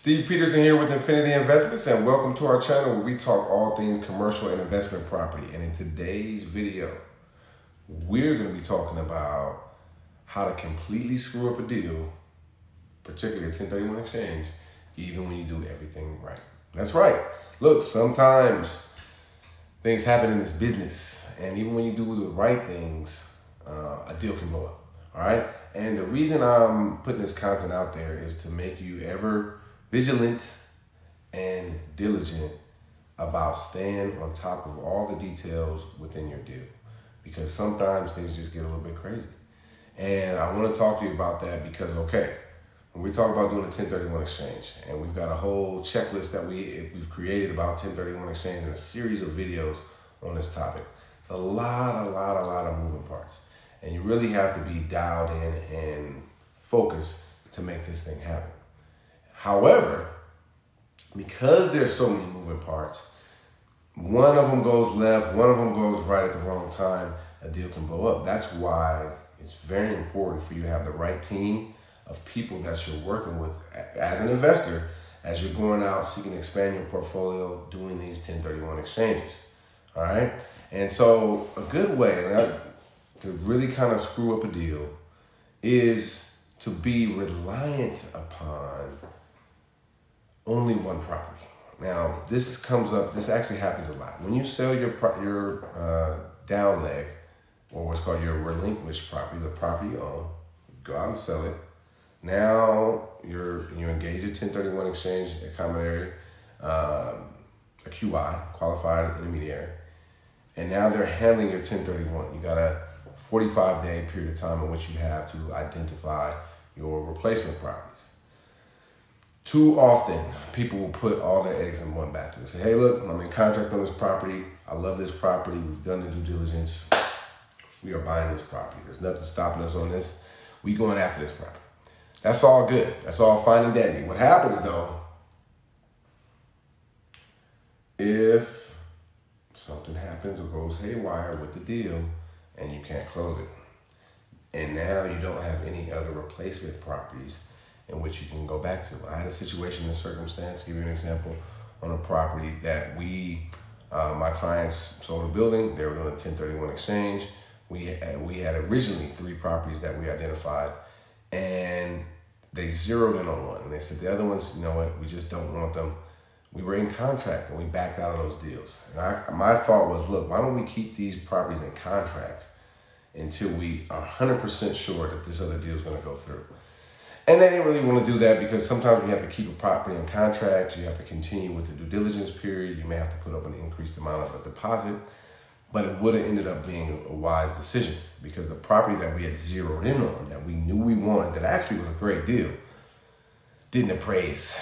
Steve Peterson here with Infinity Investments, and welcome to our channel where we talk all things commercial and investment property. And in today's video, we're going to be talking about how to completely screw up a deal, particularly a 1031 exchange, even when you do everything right. That's right. Look, sometimes things happen in this business, and even when you do the right things, uh, a deal can blow up. All right. And the reason I'm putting this content out there is to make you ever vigilant and diligent about staying on top of all the details within your deal because sometimes things just get a little bit crazy. And I want to talk to you about that because, okay, when we talk about doing a 1031 exchange, and we've got a whole checklist that we, we've created about 1031 exchange and a series of videos on this topic. It's a lot, a lot, a lot of moving parts. And you really have to be dialed in and focused to make this thing happen. However, because there's so many moving parts, one of them goes left, one of them goes right at the wrong time, a deal can blow up. That's why it's very important for you to have the right team of people that you're working with as an investor as you're going out seeking to expand your portfolio doing these 1031 exchanges. All right. And so, a good way to really kind of screw up a deal is to be reliant upon only one property. Now, this comes up, this actually happens a lot. When you sell your, your uh, down leg, or what's called your relinquished property, the property you own, go out and sell it. Now you're you engage a 1031 exchange, accommodator, um, a QI, qualified intermediary, and now they're handling your 1031. You got a 45 day period of time in which you have to identify your replacement properties. Too often, people will put all their eggs in one basket and say, hey, look, I'm in contract on this property. I love this property. We've done the due diligence. We are buying this property. There's nothing stopping us on this. We going after this property. That's all good. That's all fine and dandy. What happens though, if something happens or goes haywire with the deal and you can't close it, and now you don't have any other replacement properties in which you can go back to. I had a situation and circumstance, give you an example, on a property that we, uh, my clients sold a building, they were doing a 1031 exchange. We had, we had originally three properties that we identified, and they zeroed in on one. And they said the other ones, you know what, we just don't want them. We were in contract and we backed out of those deals. And I, my thought was, look, why don't we keep these properties in contract until we are 100% sure that this other deal is going to go through. And they didn't really want to do that because sometimes you have to keep a property in contract. You have to continue with the due diligence period. You may have to put up an increased amount of a deposit. But it would have ended up being a wise decision because the property that we had zeroed in on, that we knew we wanted, that actually was a great deal, didn't appraise.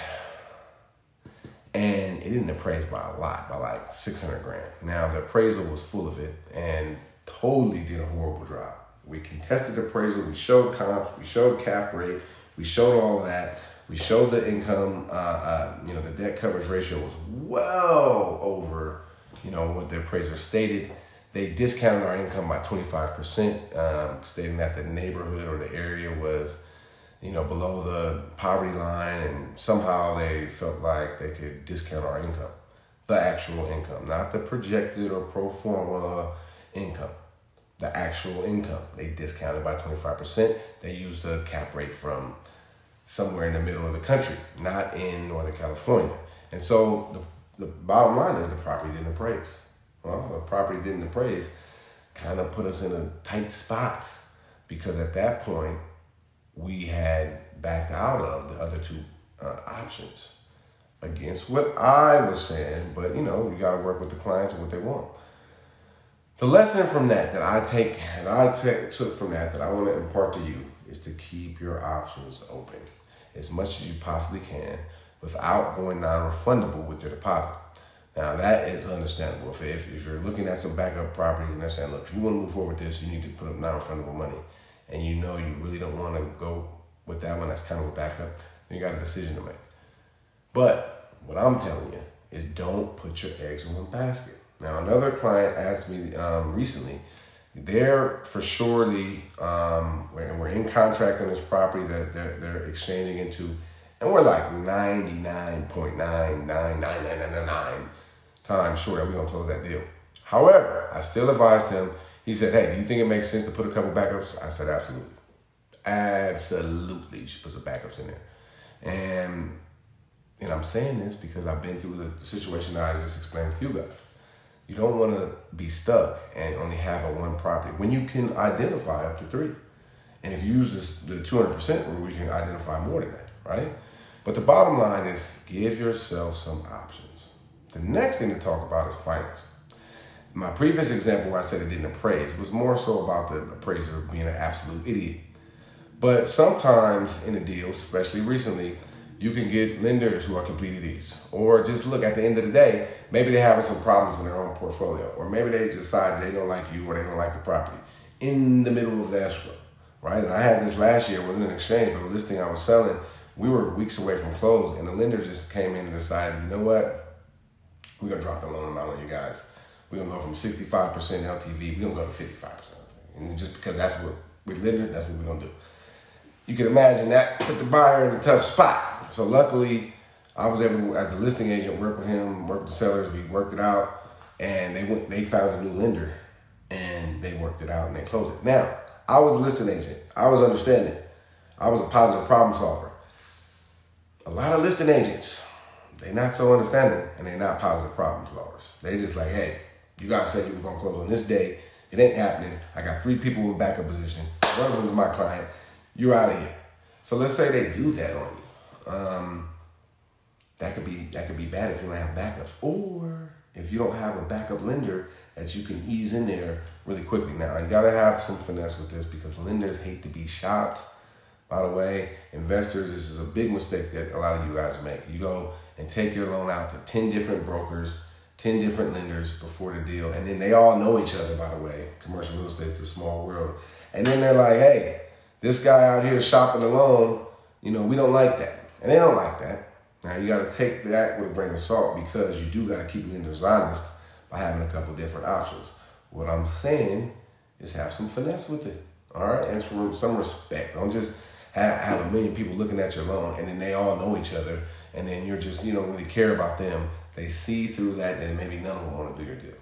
And it didn't appraise by a lot, by like 600 grand. Now, the appraisal was full of it and totally did a horrible job. We contested appraisal, we showed comps, we showed cap rate, we showed all of that. We showed the income, uh, uh, you know, the debt coverage ratio was well over, you know, what the appraiser stated. They discounted our income by 25%, um, stating that the neighborhood or the area was, you know, below the poverty line, and somehow they felt like they could discount our income, the actual income, not the projected or pro forma income, the actual income. They discounted by 25%. They used the cap rate from somewhere in the middle of the country, not in Northern California. And so the, the bottom line is the property didn't appraise. Well, the property didn't appraise kind of put us in a tight spot because at that point we had backed out of the other two uh, options against what I was saying, but you know, you got to work with the clients and what they want. The lesson from that that I take and I took from that that I want to impart to you is to keep your options open as much as you possibly can without going non-refundable with your deposit. Now that is understandable. If, if, if, you're looking at some backup properties and they're saying, look, if you want to move forward with this, you need to put up non-refundable money, and you know you really don't want to go with that one, that's kind of a backup, then you got a decision to make. But what I'm telling you is don't put your eggs in one basket. Now another client asked me um, recently, they're for surely, um, we're, in contract on this property that they're, they're exchanging into And we're like 99.9999999 times sure that we're gonna close that deal. However, I still advised him, he said, hey, do you think it makes sense to put a couple backups? I said, absolutely. Absolutely, She should put some backups in there. And and I'm saying this because I've been through the situation that I just explained with you guys. You don't want to be stuck and only have a one property when you can identify up to three. And if you use this, the 200% rule, you can identify more than that, right? But the bottom line is give yourself some options. The next thing to talk about is finance. My previous example where I said it didn't appraise was more so about the appraiser being an absolute idiot. But sometimes in a deal, especially recently, you can get lenders who are complete idiots. Or just look at the end of the day, maybe they're having some problems in their own portfolio. Or maybe they decide they don't like you or they don't like the property in the middle of the escrow right? And I had this last year, it wasn't an exchange, but a listing I was selling, we were weeks away from close, and the lender just came in and decided, you know what? We're gonna drop the loan amount on you guys. We're gonna go from 65% LTV, we're gonna go to 55%. And just because that's what we're lender, that's what we're gonna do. You can imagine that put the buyer in a tough spot. So luckily, I was able, to, as the listing agent, work with him, work with the sellers. We worked it out, and they went. They found a new lender, and they worked it out, and they closed it. Now, I was a listing agent. I was understanding. I was a positive problem solver. A lot of listing agents, they not so understanding and they're not positive problem solvers. They just like, hey, you guys said you were gonna close on this day. It ain't happening. I got three people in backup position. One of them is my client. You're out of here. So let's say they do that on you. Um, that could be that could be bad if you don't have backups, or if you don't have a backup lender that you can ease in there really quickly. Now, you got to have some finesse with this because lenders hate to be shopped. By the way, investors, this is a big mistake that a lot of you guys make. You go and take your loan out to 10 different brokers, 10 different lenders before the deal, and then they all know each other, by the way. Commercial real estate is a small world. And then they're like, hey, this guy out here shopping a loan, you know, we don't like that. And they don't like that. Now, you got to take that with a grain of salt because you do got to keep lenders honest by having a couple different options. What I'm saying is have some finesse with it. All right, and some, some respect. Don't just have, have a million people looking at your loan and then they all know each other and then you're just, you don't really care about them. They see through that and maybe none of them want to do your deal.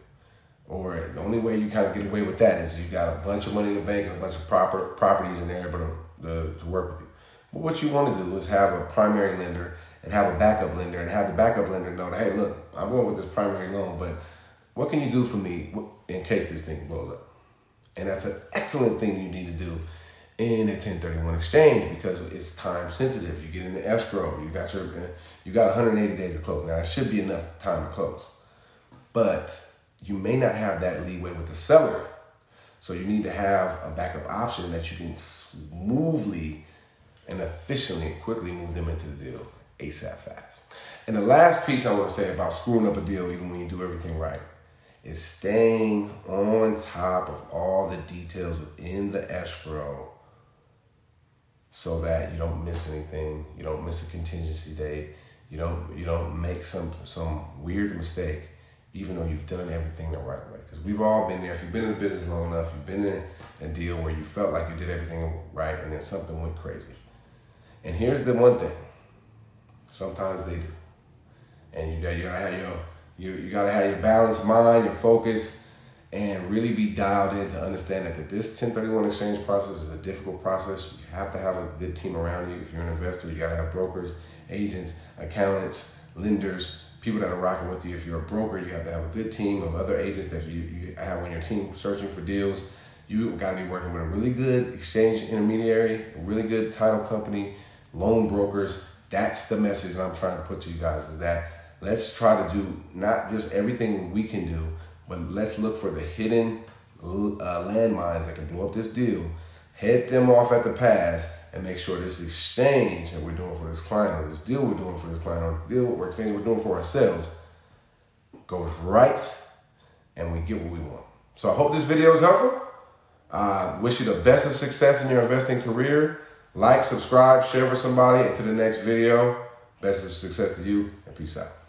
Or the only way you kind of get away with that is you got a bunch of money in the bank and a bunch of proper properties in there but to, to work with you. But what you want to do is have a primary lender and have a backup lender and have the backup lender know that, hey, look, I'm going with this primary loan, but what can you do for me in case this thing blows up? And that's an excellent thing you need to do in a 1031 exchange because it's time sensitive. You get in the escrow, you got your you got 180 days to close. Now it should be enough time to close. But you may not have that leeway with the seller. So you need to have a backup option that you can smoothly and efficiently and quickly move them into the deal ASAP fast. And the last piece I want to say about screwing up a deal even when you do everything right is staying on top of all the details within the escrow so that you don't miss anything, you don't miss a contingency date, you don't you don't make some some weird mistake, even though you've done everything the right way. Because we've all been there. If you've been in the business long enough, you've been in a deal where you felt like you did everything right and then something went crazy. And here's the one thing. Sometimes they do. And you got you gotta have your you, you got to have your balanced mind, your focus, and really be dialed in to understand that this 1031 exchange process is a difficult process. You have to have a good team around you. If you're an investor, you got to have brokers, agents, accountants, lenders, people that are rocking with you. If you're a broker, you have to have a good team of other agents that you, you have on your team searching for deals. You got to be working with a really good exchange intermediary, a really good title company, loan brokers. That's the message that I'm trying to put to you guys is that let's try to do not just everything we can do, but let's look for the hidden uh, landmines that can blow up this deal, head them off at the pass, and make sure this exchange that we're doing for this client, or this deal we're doing for this client, or deal or exchange we're doing for ourselves goes right, and we get what we want. So I hope this video is helpful. I wish you the best of success in your investing career. Like, subscribe, share with somebody. Until the next video, best of success to you, and peace out.